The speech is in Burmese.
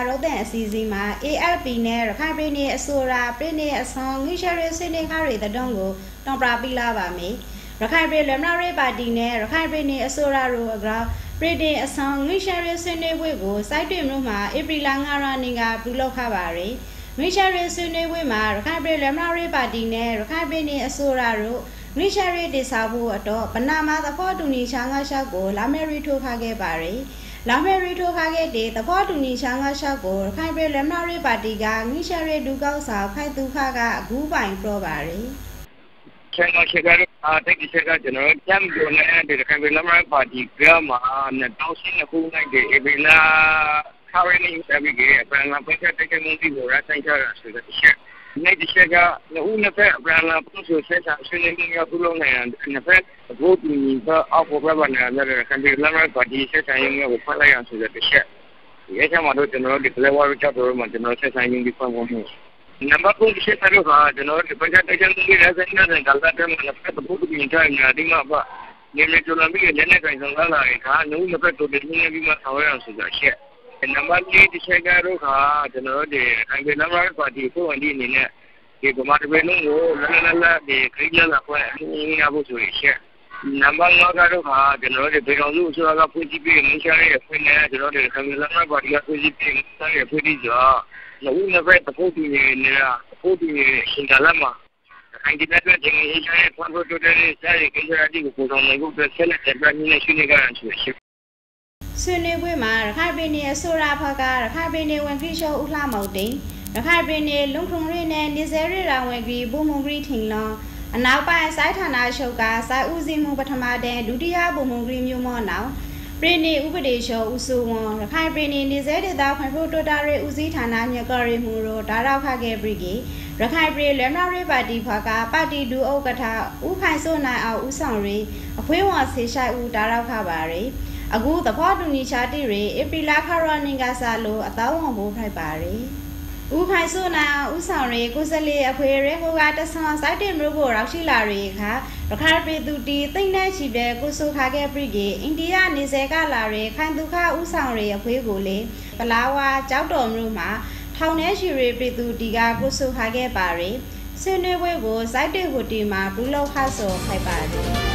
တာရုတ်တဲ့အစီအစဉ်မှာ ALP နဲ့ရခိုင်ပြည်နယ်အစိုးရပြည်နယ်အဆောင်ငိရှရီစနေခါရီတတုံးကိုတောင်းပပြလာပါမယ်ရခိုင်ပြည်လမနာရေးပါတီနဲ့ရခိုင်ပြည်နယ်အစိုးရတို့အကြောင်းပြည်နယ်အဆောင်ငိရှရီစနေပွဲကိုစိုက်တွင်မြို့မှာဧပြီလ9ရက်နေ့ကပြုလုပ်ခဲ့ပါရယ်ငိရှရီစနေပွဲမှာရခိုင်ပြည်လမနာရေးပါတီနဲ့ရခိုင်ပြည်နယ်အစိုးရတို့ငိရှရီတိစာဖို့အတွက်ပနာမသဖို့တူနီချာငါရှောက်ကိုလာမယ်ရီထိုးခခဲ့ပါရယ် လာမယ်ရီထိုခါခဲ့တဲ့သဘောတူညီချောင်းကရှောက်ကိုခိုင်ပြည်လက်မရီပါတီကငိရှရီဒူကောက်စာခိုင်သူခကအခုပိုင်ပြောပါရယ်ချန်ကရှိကတော့အတက်ရှိကကျွန်တော်ကျမ်းပြောနေတဲ့ခိုင်ပြည်လက်မရီပါတီကမှာ2000ခုနိုင်တဲ့အဘိလာ currently every day အပန်းလာပတ်တဲ့ကမှုဒီကိုရဆိုင်ချတာဆိုတဲ့ချက် နေ့တစ်ချက်ကဦးနှစ်ဖက်အပန်းလာပုံစံဆက်ဆံဆွေးနွေးမှုပြုလုပ်နိုင်တဲ့နှစ်ဖက်ဘုတ်တူညီကအောက်ပေါ်ပြပါနေတဲ့ခံပြီးလမ်းမပါတီဆက်ဆံရေးကိုဖတ်လိုက်အောင်ဆိုတဲ့တစ်ချက်ဒီအချက်မှာတော့ကျွန်တော်တို့ဒီ level ချပ်တော့မှကျွန်တော်ဆက်ဆံရေးဒီဖတ်ဖို့မှုနံပါတ်3တစ်ချက်ကတော့ကျွန်တော်တို့ပတ်သက်တဲ့မှုတွေလည်းဆက်နေတဲ့ကာလတည်းမှာနှစ်ဖက်ဘုတ်တူညီတိုင်းဒီမှာပါနေနေကြလို့ပြီးလည်းနဲ့ကန်ဆောင်လာတဲ့အခါနှုတ်နှစ်ဖက်တို့ဒီနေ့ပြီးမှဆောင်ရအောင်ဆိုတဲ့ချက် နံပါတ်၄တစ်ချက်ကတော့ခါကျွန်တော်တို့ဒီအင်္ဂလိပ်နာမပါတီကိုဝန်ဒီအနေနဲ့ဒီဗမာတပည့်လုံးကိုလလလလဒီခရီးလာခွဲအင်းရဖို့ဆိုရချက်နံပါတ်5ကတော့ခါကျွန်တော်တို့ဒီကောင်စုဆိုတာကဖွင့်ကြည့်ပြီးမင်းရှာရဲ့ဖွင့်နေကျွန်တော်တို့အင်္ဂလိပ်နာမပါတီကဖွင့်ကြည့်ပြီးဆက်ရဖွင့်ကြည့်ကြလို့နှစ်ဖက်တပုတ်တီနေနေတာပုတ်တီနေရှင်ကလာမှာအင်္ဂလိပ်နဲ့တင်ရေးချရဲ့ဖွင့်ဖို့တို့တဲ့ဆက်ရကိစ္စအတိကိုပုံဆောင်နိုင်ဖို့ဆက်လက်တက်ပြနေရှိနေကြတယ်ဆိုရှင် ဆွေးနွေးပွဲမှာရခိုင်ပြည်နယ်ဆိုရာဖကရခိုင်ပြည်နယ်ဝန်ကြီးချုပ်ဦးလှမောင်တိန်ရခိုင်ပြည်နယ်လုံထုံရီနဲ့နေစဲရီရာဝန်ကြီးဘုံမုံဂရီထင်လွန်အနောက်ပိုင်းစိုက်ဌာနချုပ်ကစိုက်ဦးစီးမှုပထမတန်းဒုတိယဘုံမုံဂရီမျိုးမောနောက်ပြည်နယ်ဥပဒေချုပ်ဦးစုဝွန်ရခိုင်ပြည်နယ်နေစဲဒေသခွင့်ဖို့တိုတာရီဦးစီးဌာနညကရီမှုတို့ဒါရောက်ခခဲ့ပြီကရခိုင်ပြည်လမ်နာရီပါတီဖကပါတီဒူဥက္ကဋ္ဌဦးခိုင်စိုးနိုင်အောင်ဦးဆောင်ရီအခွေးဝါဆေရှိုက်ဦးဒါရောက်ခပါရီ အခုသဘောတူညီချတိတွေဧပြီလခရနင်ကစားလို့အသောဝန်ဖို့ဖိုက်ပါရီဦးခိုင်စုနာဦးဆောင်ရေကိုစလေးအဖွေရဲဟိုကတဆန်စိုက်တင်မျိုးကိုရောက်ရှိလာရီခါရခါပေသူတီသိမ့်တဲ့ချီတဲ့ကိုဆုခါခဲ့ပြီကေအိန္ဒိယနေစေကလာရီခိုင်သူခဦးဆောင်ရေအဖွေကိုလေပလာဝါကြောက်တော်မျိုးမှာထောင်ထဲရှိရီပေသူတီကကိုဆုခါခဲ့ပါရီဆွေးနွေးပွဲကိုစိုက်တဲ့ဟိုတီမှာဘူးလောက်ခါဆိုခိုက်ပါရီ